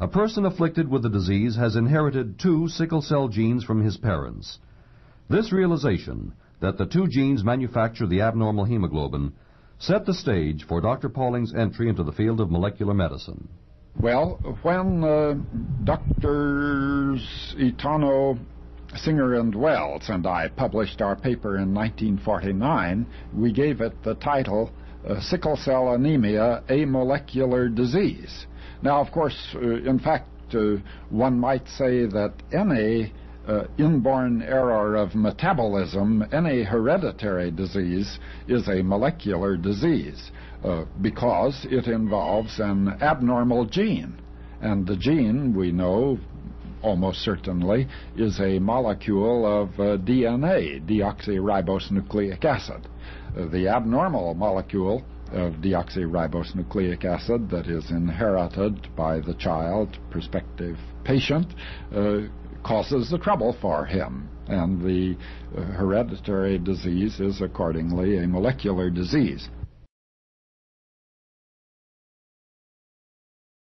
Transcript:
A person afflicted with the disease has inherited two sickle cell genes from his parents. This realization that the two genes manufacture the abnormal hemoglobin set the stage for Dr. Pauling's entry into the field of molecular medicine. Well, when uh, Doctors Itano, Singer, and Wells and I published our paper in 1949, we gave it the title uh, Sickle Cell Anemia, a Molecular Disease. Now, of course, uh, in fact, uh, one might say that any uh, inborn error of metabolism, any hereditary disease, is a molecular disease uh, because it involves an abnormal gene. And the gene, we know almost certainly, is a molecule of uh, DNA, deoxyribonucleic acid. Uh, the abnormal molecule of deoxyribonucleic acid that is inherited by the child, prospective patient, uh, causes the trouble for him. And the uh, hereditary disease is accordingly a molecular disease.